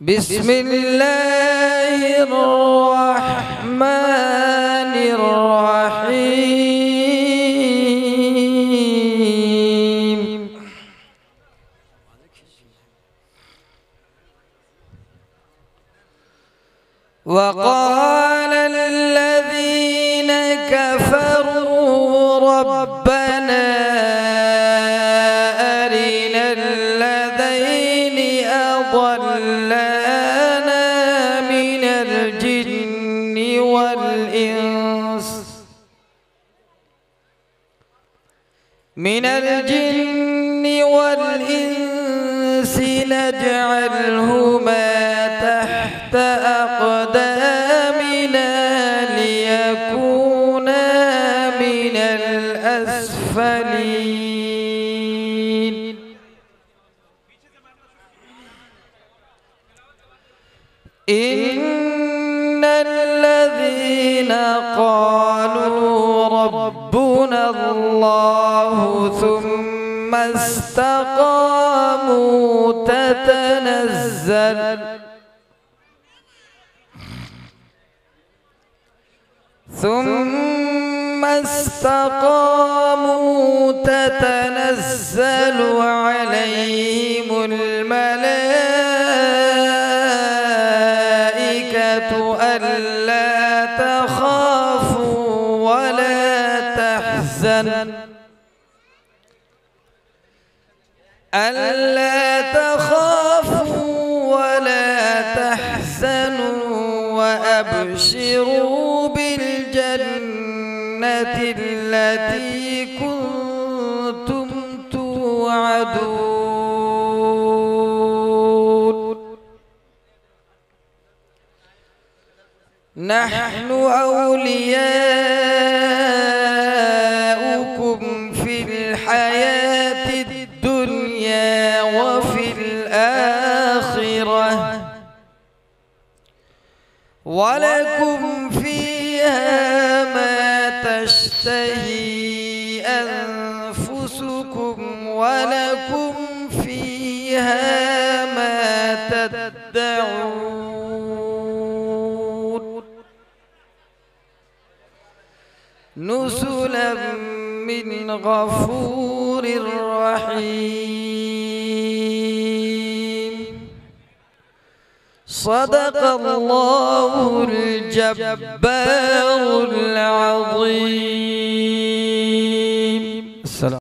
بسم الله الرحمن الرحيم. وقال الذين كفروا ربنا من الجن والإنس نجعلهما تحت أقدامنا ليكونا من الأسفلين. إن الذين قالوا ربنا الله ثم استقاموا تتنزل. ثم استقاموا تتنزل عليهم الملائكة ألا تخافوا ولا تحزنوا ألا تخافوا ولا تحزنوا وأبشروا بالجنة التي كنتم توعدون. نحن أولياؤكم ولكم فيها ما تشتهي أنفسكم ولكم فيها ما تدعون. نزلا من غفور رحيم. صدق الله الجبار العظيم.